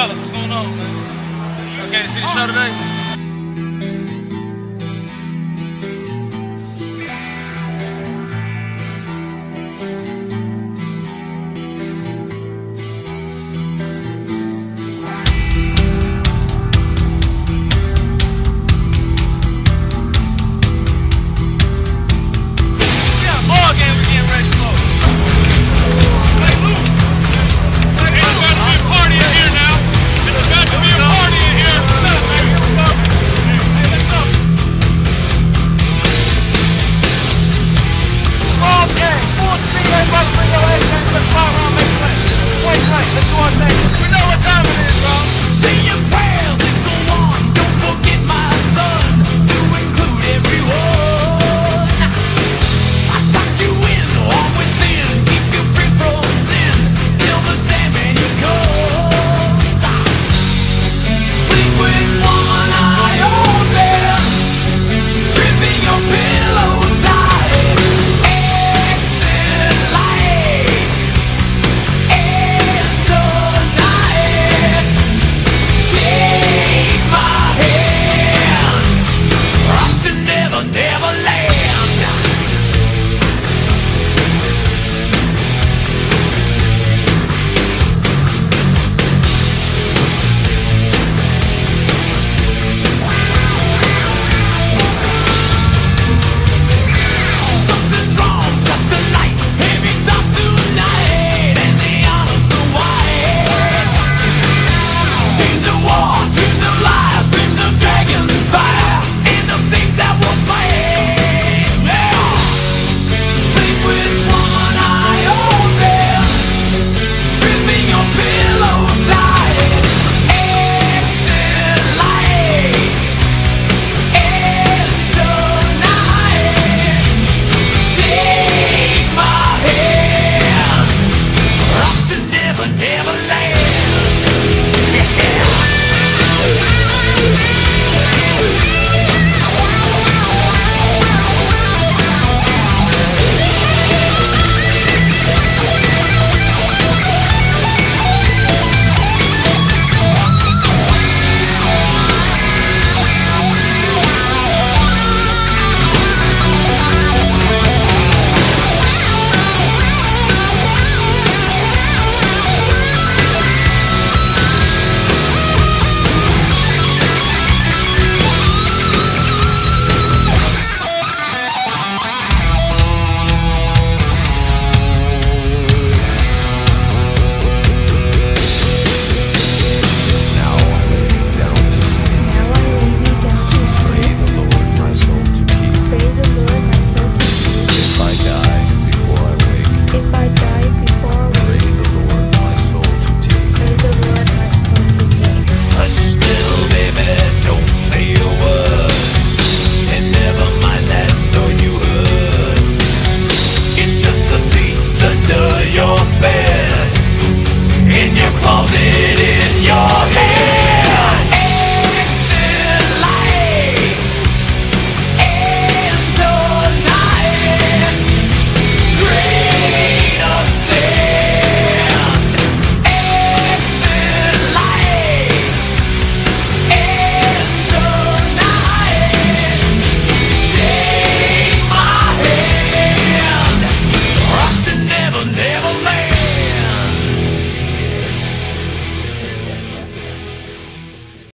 fellas, what's going on, man? Okay, to see the show today?